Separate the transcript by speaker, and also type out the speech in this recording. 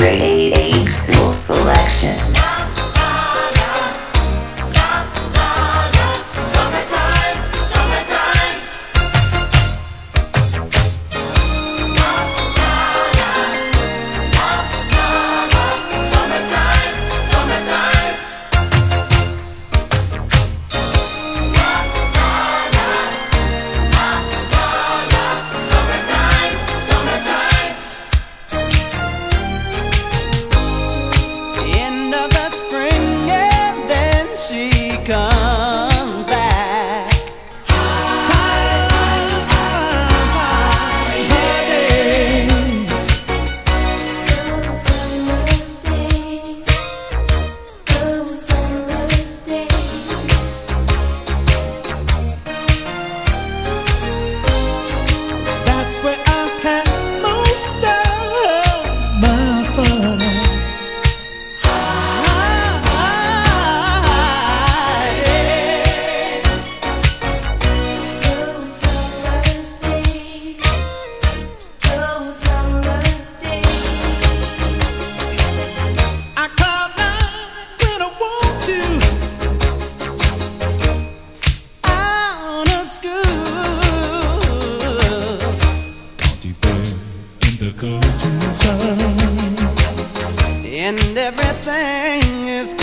Speaker 1: Great 8 school selection.
Speaker 2: and everything is